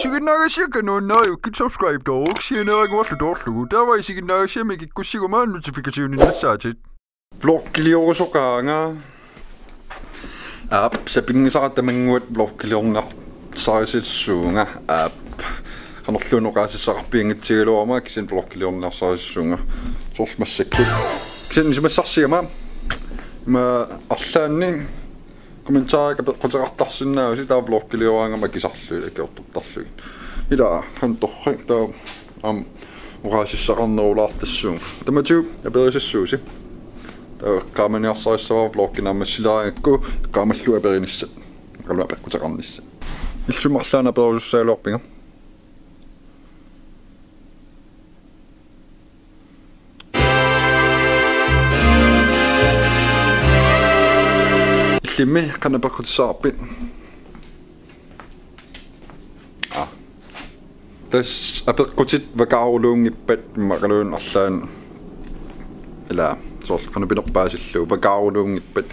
isiginnaagasiaka nuunnaayukki subscribe took siinaagwallu toorlugu taava isiginnaagasiamik ikkussigumaa notificationinnasaatit блоккилиорусоqaanga aap sapingisaqatamanguat блоккилиорнар сааситсуунга aap qanerluunoqaasissaqarpiingitsigaluarma kisen блоккилиорнарсаасsuunga soorlmassakku kisen nisimassarsigama ma арлаанни комментаарика пеққутеқартарсинаагуси таа блоккилиораангама кисарлуи акиортортарлуги ила хан торри таа ам ураасиссақарнерулаартассуун тамату аперисассууси таа qaamaniarsaissava блоккинаммассилааракку qaamallua периниссат қалуа пеққутеқарнисса иллумарлаана перусуссаалуарпинга иллимми канапаккутсаарпит а тас апеккутит вакаарулуунгиппат макалуун арлаан ила сорл канапинерпаасиллуу вакаарулуунгиппат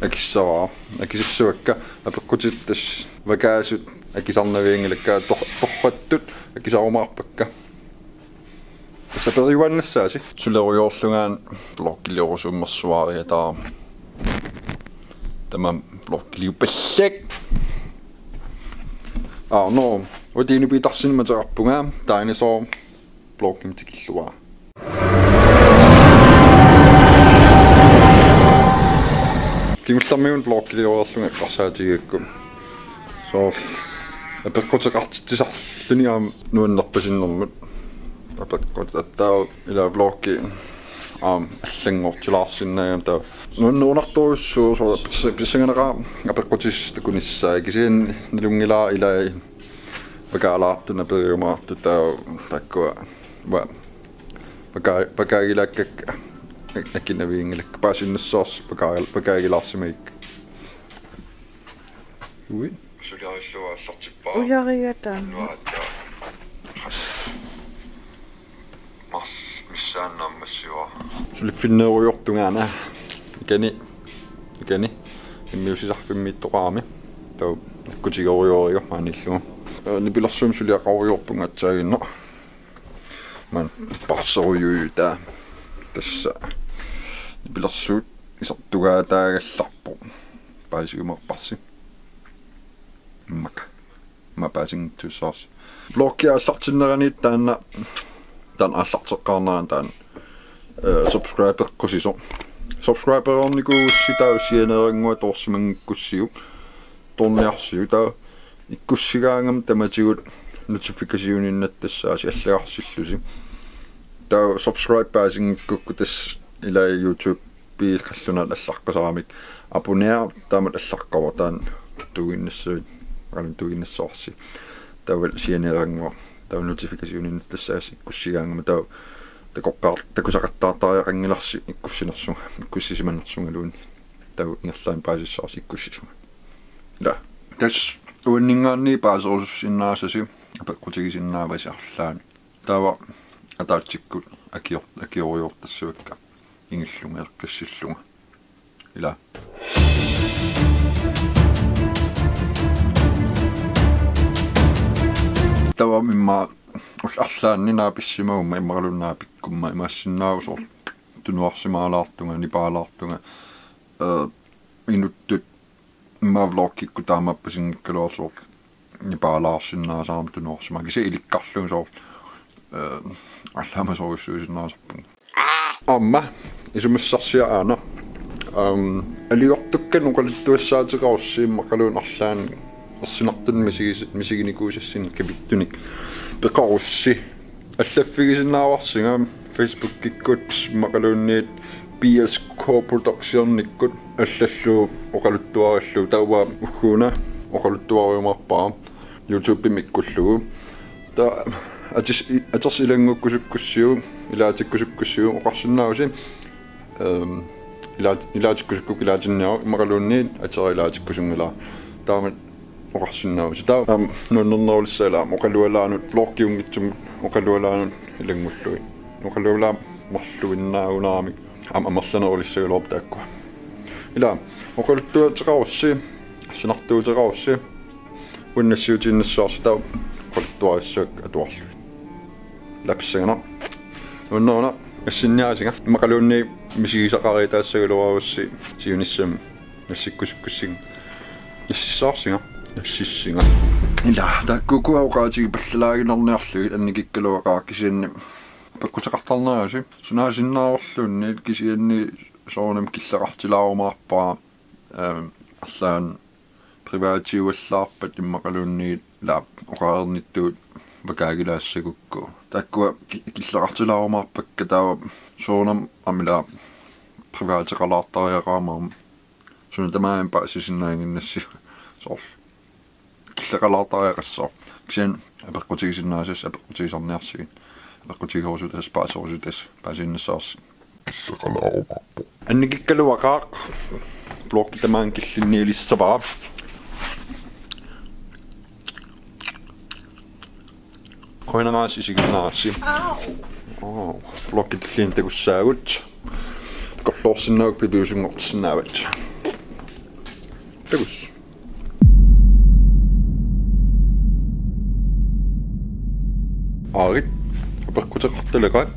акиссаваа акисиссуакка апеккутит тас вакаасут акисарнавиингилакка торраттут акисарумаарпакка сапериуаннассааси сулеруйоорлунгаан локкилиорусуммерсуария таа tämä blokkiliupellek а но одини би тарсин матераппунга таани соо блокким тикиллуа кимуллармиун блоккилиорлунга қарсаатигакку соо аперкотеқартитсарлуниаам нуаннерпасиннэрмут аперкот аттаа ила блокки um allangortilaarsinnaagam ta nunnuunartuussu so pisanganera apeqqutis takunissai kisien nilungila ilai pakalaartuna periumaartu ta takkua va pakai pakaigilakkak akinaviingilak pasinnissaars pakai pakaigilaarsimik Uy. Suliarilluallartippaa. Ujariata. Nuatta. Mars missaanna миссааннааммассуа сулиффиннеруйортунгаана икани икани иммиусисарфиммиттоqaami тау аккутигориорио мааниллуга нипилэрсуум сулиақаруйорпунга атсаагинно ман парсоруйуу таа тасса нипилэрсуут исартугаа таагалларпо паасигумерпарси мак ма паасинг тусаас блоккиа аллартиннераниит таанна таан аллартеққарнеран таан subscriber qusisо subscriber орнику ситаусианерингуа тоорсимангкуссиу торниарсиу таа иккуссигаангам таматигут notificationиннаттассааси аллагарсиллуси таа subscribe паасингкукку тас ила youtube би қаллуна алларқасарамик абонеа таамат алларқава таан тугиннассуит галун тугиннассоорси таавал сианерингуа таа notificationиннаттассааси куссигаангама таа такоққар такусақаттаартариақангиларси иккуссинерсуга иккуссисиманнерсунгалуунни тау ингерлаан паасиссаарси иккуссисуга ила тас уиннингаанни паасорусиннаасаси апеккутигисиннаавасиарлаани таава атаатсиккут акиор акиориортассуакка ингиллунга эркассиллунга ила тава мимма улларлаанни нааписсимагума иммаралуннаа пиккумма имаассиннаагусор тунуарсимаалаартунга нипаалаартунга э минуттут мавлоккикку таамаппасингкалуарсоор нипаалаарсиннаасаарам тунуарсима кисе иликкарлугу соор э алламасоруссуусиннаасарпун амма исумассарсиа аана ам алиортуккан уқалиттуассаатеқарусси иммақалуун арлаан арсинартун мисигис мисигиникуусассин капиттуник пеқарусси аллаффигисиннааварсига facebook киккут мақалуунниит BS Co production никкут аллаллу оқалуттуараллу тауа уггуна оқалуттуариумарпаа youtube миккуллугу та атис атас илангуккусуккуссиу илаатиккусуккуссиу оқарсинааруси эм илаат илаатиккусуккук илаатинниау мақалуунниит атерилаатиккусунгила таамат оқарсинааруси таа ам нуннернерулиссаала оқалуалаанут флоркиунгитсум оқалуалаанут илангуллуи оқалуалаа марлуиннаагунаами ам амерланерулиссагалорп тааккуа ила оқалуттуатеқарусси синартуутеқарусси уннассуутиннассуарси таа туассуак атуарлу лапсагана уннерна ассинниарасига имакалуунни мисигисақари таассагалуарусси тиуниссам нассиккусуккуссиг иссисаарсига нассиссига ила таккукуауqaатиги паллалаагинерниарлуги анникиккалуақаа кисианни пеккутеқартарнераси сунаасиннааорлуунни кисианни соонам киллеқартилаарумаарпаа арлаан приваатиуаллаарпат иммақалуунни лаа оқаарнитtuut вакаагилаассагукку таккуа киллеқартилаарумаарпакка таава соонам амила приваатеқалаартариақаамаам суна тамаан паасисиннаангиннасси соор киллеқалаартариақассоо кисиан апеққутигисиннаасас апеққутигисарниарсигин апеққутигиорсутас паасорсутас паасиннассаарс киллеқалаарумаарпо анникиккалуақаақ блокки тамаан киллинниилиссаваа койнагаас исигиннаарси аа блокки тиллин тагуссаагут. Коллоорсиннаак пивиусунгортсинаават тагус عارض بركض خط لغايه